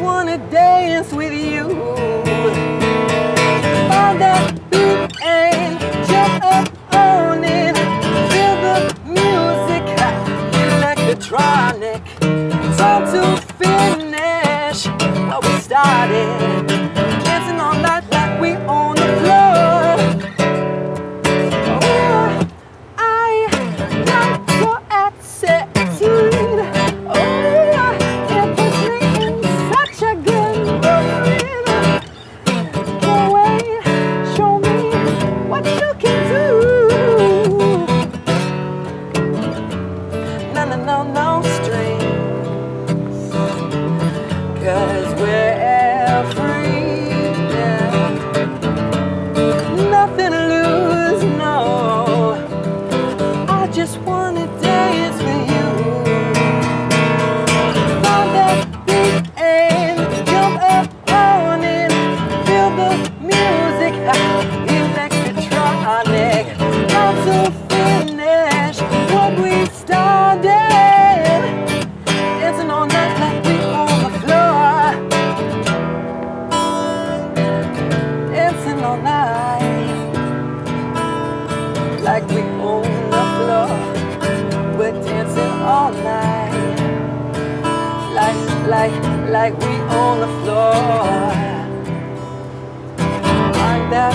wanna dance with you. Find that beat and jump up on it. Feel the music, electronic. Time to finish what we started. No, no, strings. Cause we're free. Nothing to lose, no. I just wanna dance like we own the floor. We're dancing all night, like like like we on the floor. Like that,